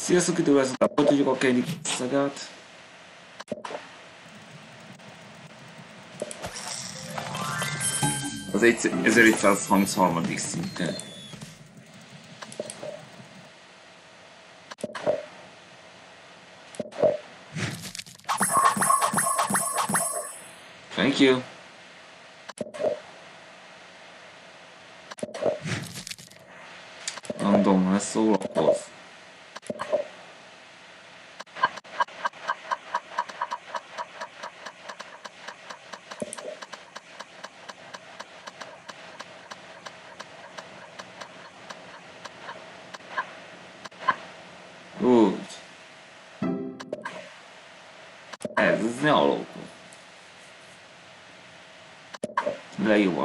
Sziasztok, üdvözlök a Potogyoka egyik szagát. Az 1533. szinten. Thank you. Ez, ne alapul. De jó.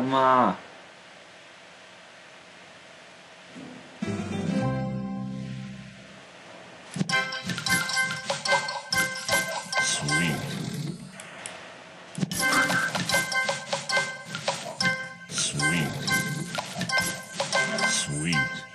Már! Sweet. Sweet. Sweet. Sweet.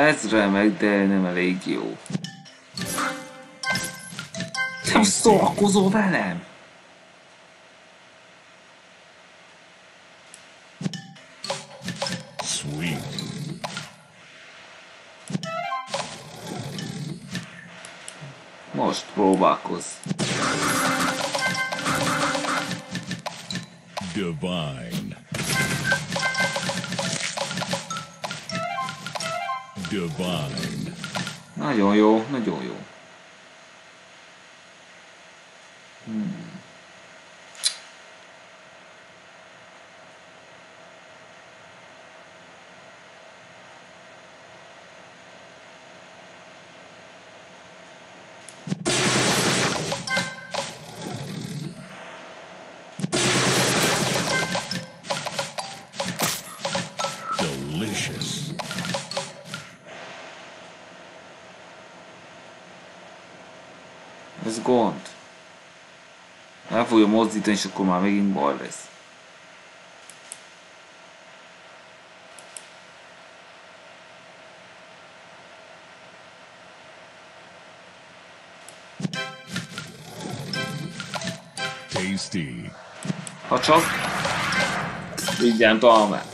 Ez remek, de nem elég jó. Nem szórakozol velem? Sweet. Most próbálkozz. Divine. 那就有那就有。Ez gond. El fogja mozdítani, és akkor már megint baj lesz. Tasty. Ha csak... Igen, talán meg.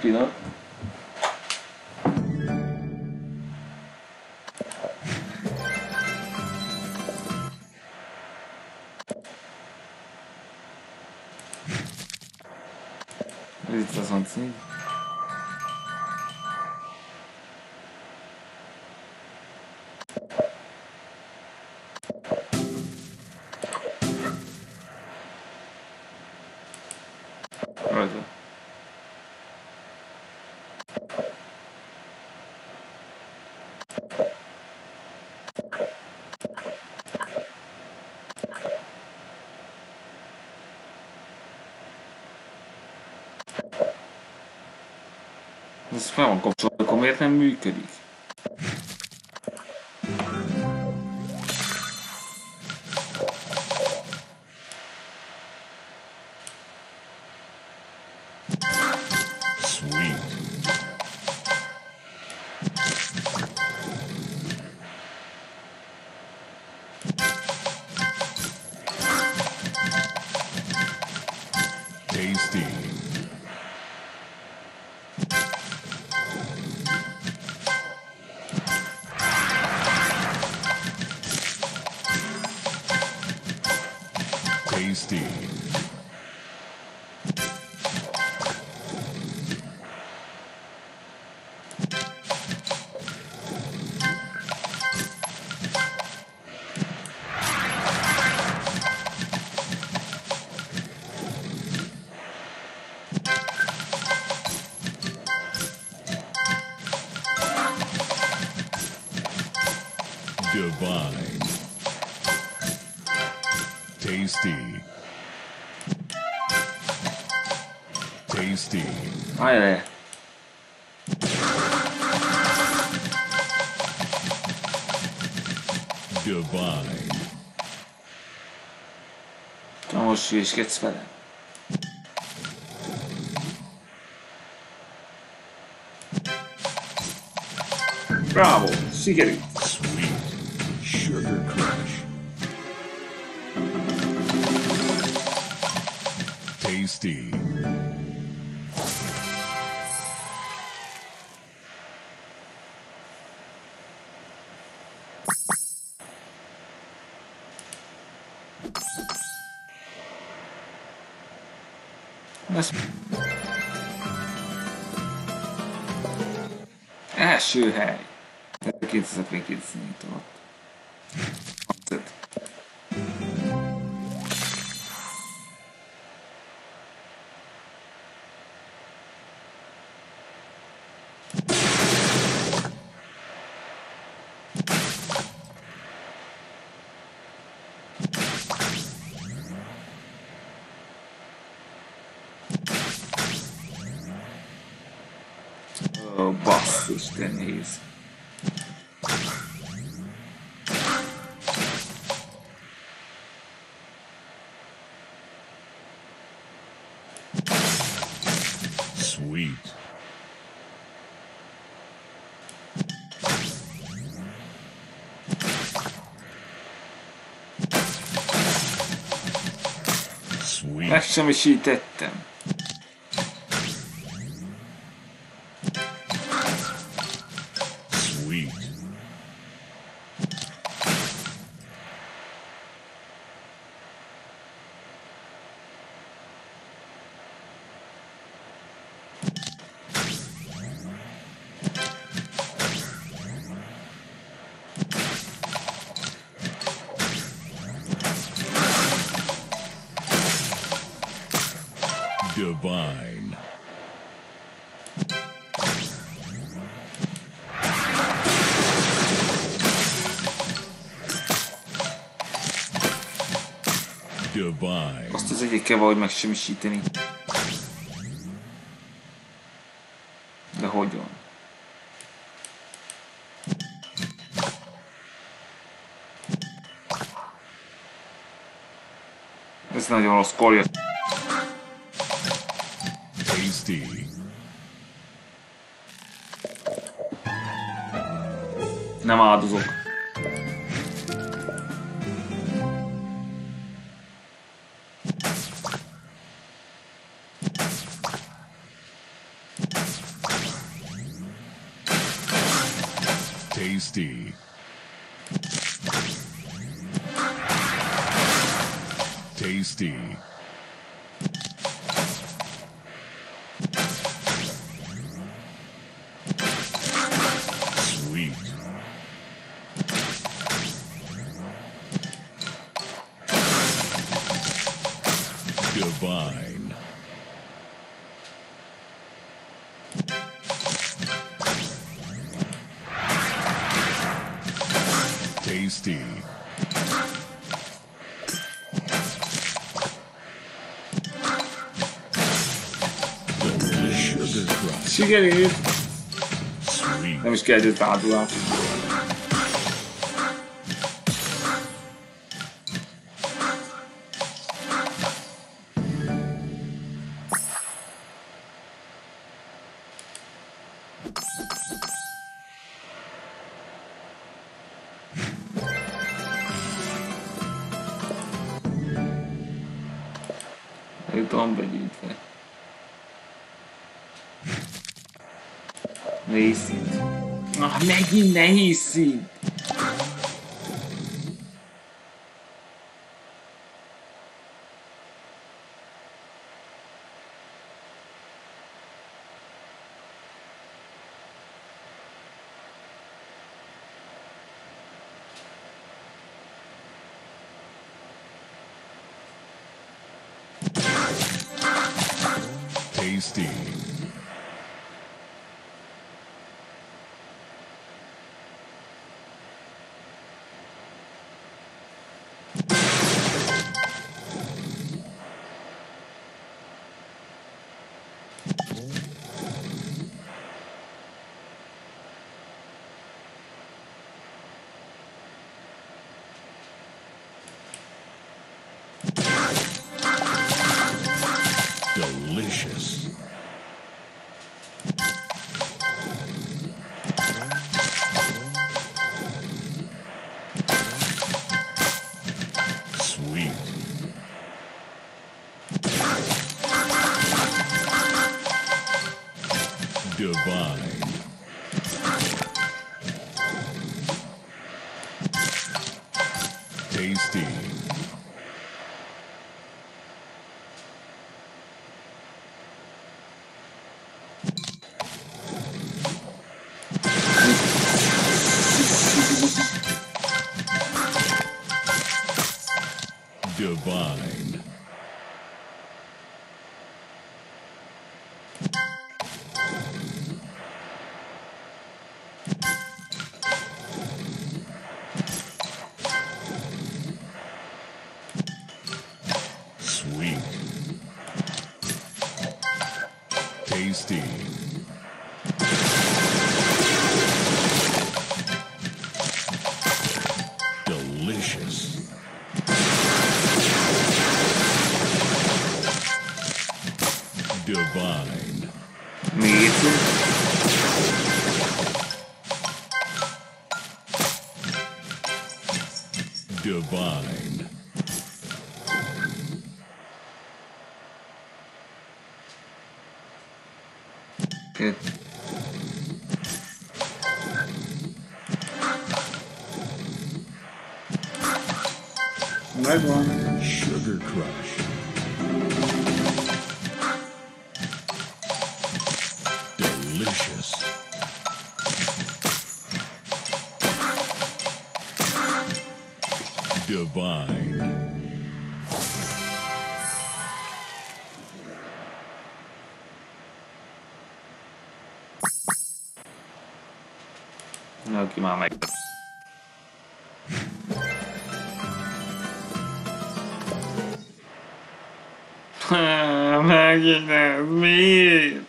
si Ez fel van kapcsolva, akkor miért nem működik? Ajaj, Divine. Na most hülyeskedsz velem. Bravo. Sweet. Sugar Crush. Tasty. első hely. 279 nyit alatt. Tetszett. Oh, Istenhez. Sweet. Sweet. Megsemmisítettem. Divine. Divine. Azt az egyik kell valahogy megsemmisíteni. De hogyan? Ez nagyon rossz korja. Nem áldozok. Tasty. Tasty. sikerült! Nem is kell egy átulás. Megint nehéz! Tasty. Divine. Tasty. Delicious. Divine. Még egyszer. Aki már meg. Megint ez, miért?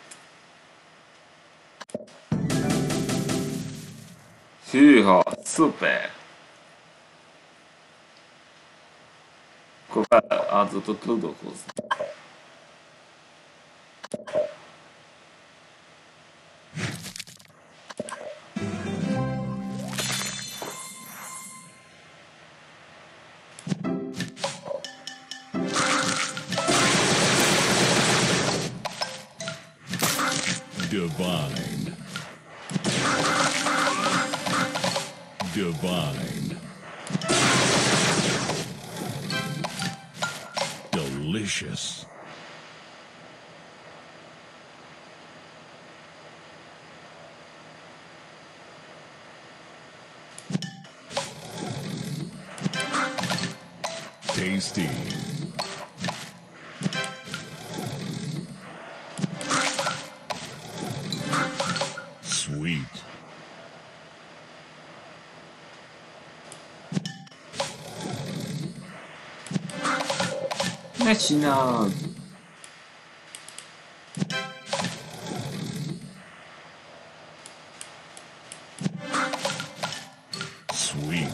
Hűha, szuper! Akkor feláldozott ludokhoz. Divine. Delicious. Tasty. 지면. 스윙.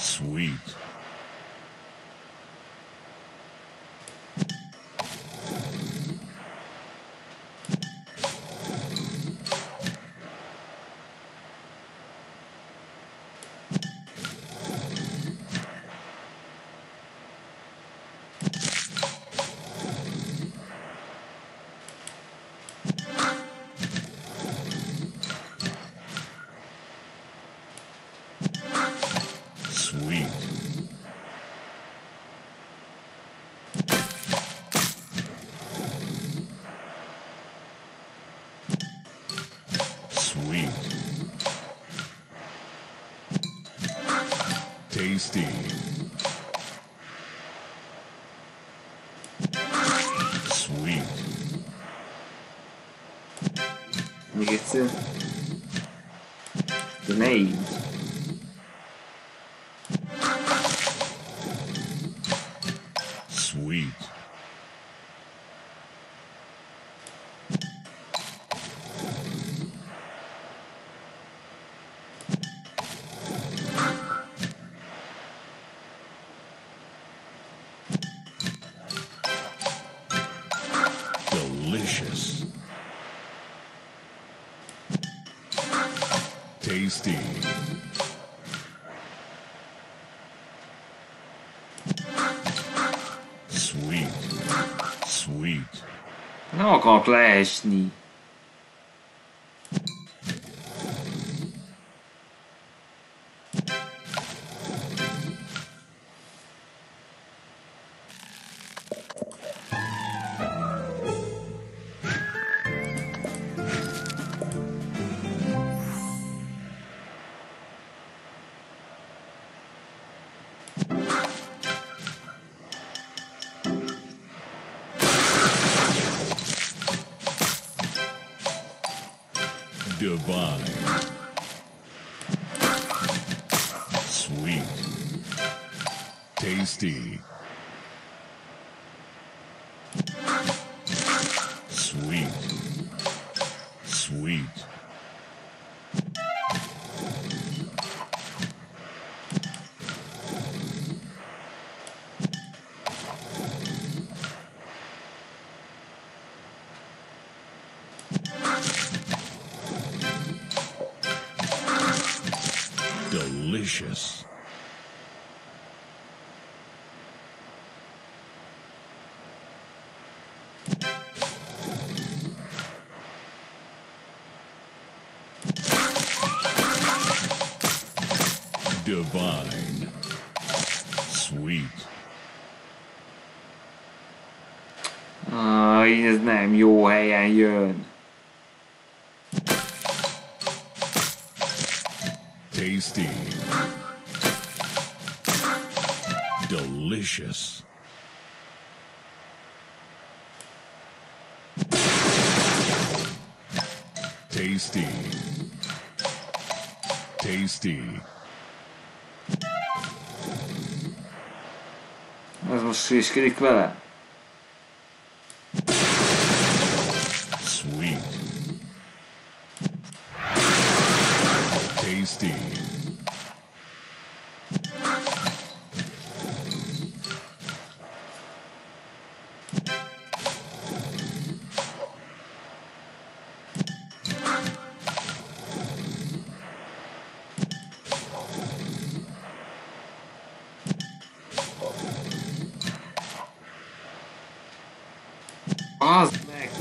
스윙. Tasty. Sweet. Még egyszer. De ne Akarok Divine. Sweet. Tasty. Delicious. Divine. Sweet. Ah, ez nem jó helyen jön. Tasty. Delicious. Tasty. Tasty. Ez most hülyeskedik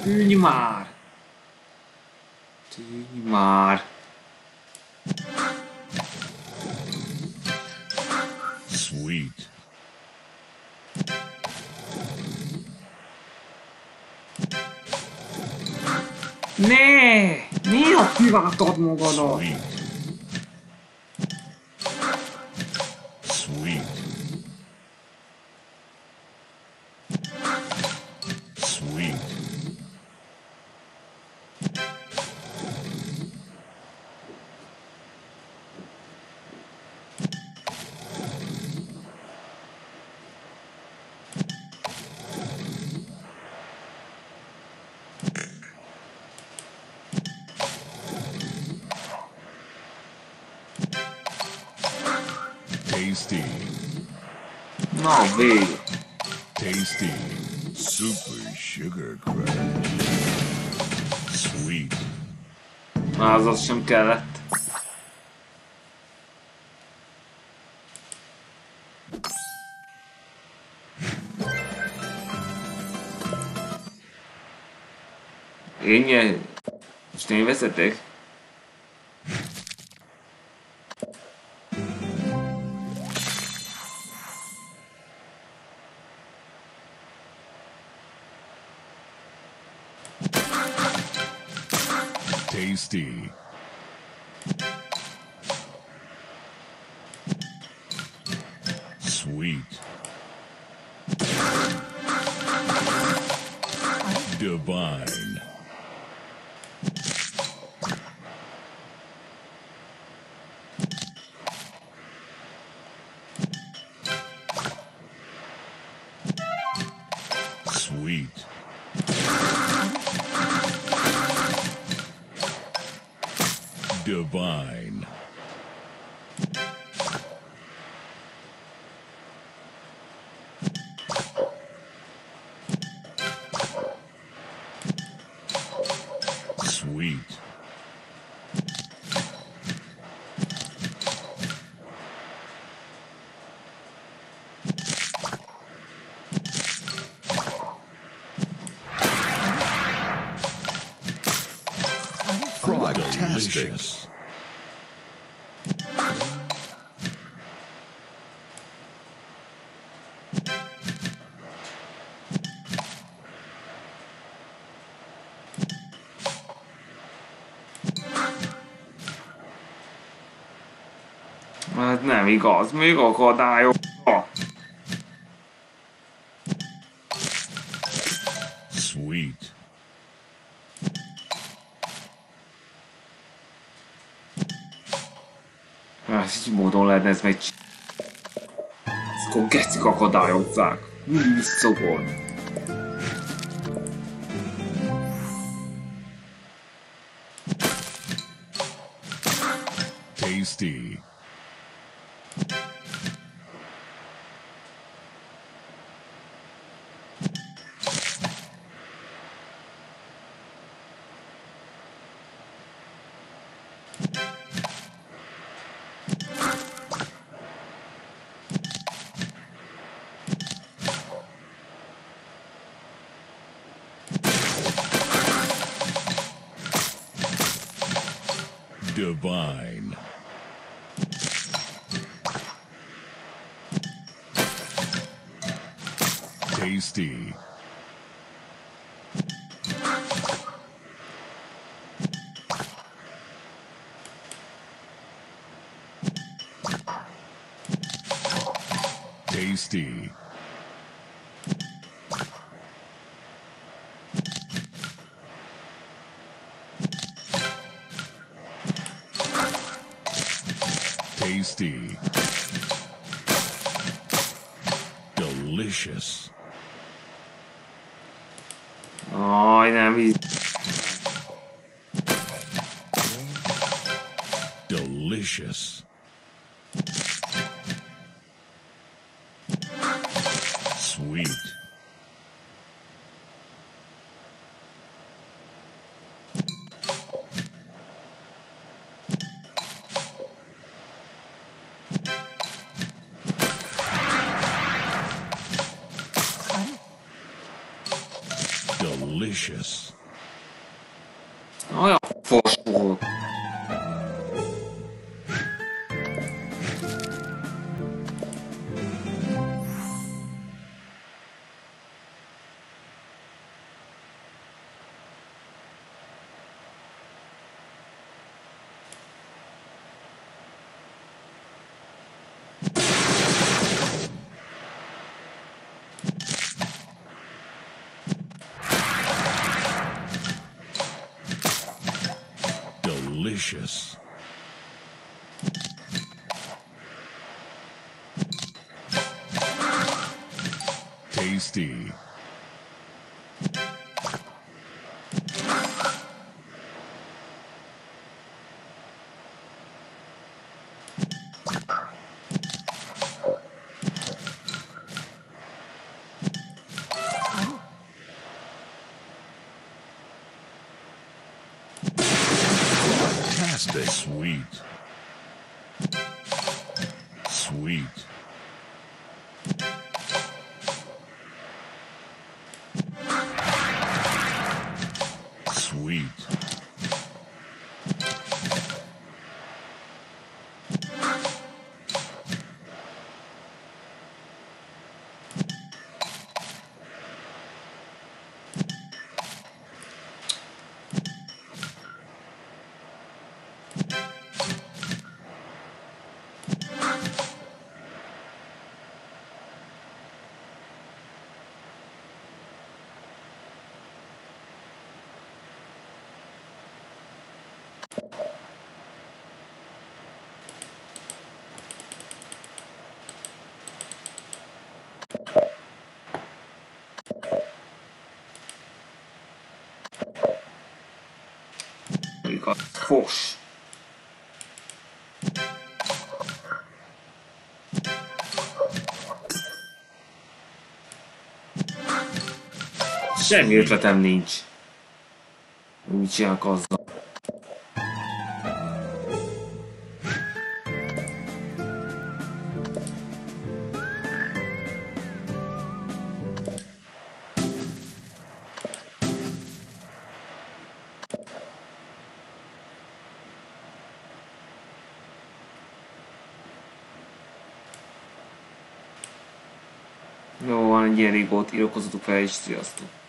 tűnj már! Tűnj már! Sweet. Ne! Miért kiváltad magadat? Sweet. Super sugar crush. Sweet. Na, az az sem kellett. Én. Most én vezetek? Tasty. Sweet. Divine. Divine. Delicious. Ez nem igaz, még akadályok. Ez meg Akkor gecik akadályozzák. Mindig visszogol. Tasty. Divine. Tasty. Tasty. Tasty. Delicious. Aj, nem hisz. Delicious. Delicious. Tasty. Sweet. Sweet. Sweet. Fos. Semmi ötletem nincs. Mit csinálok azzal? both Iroquois to Prairie Steelers と。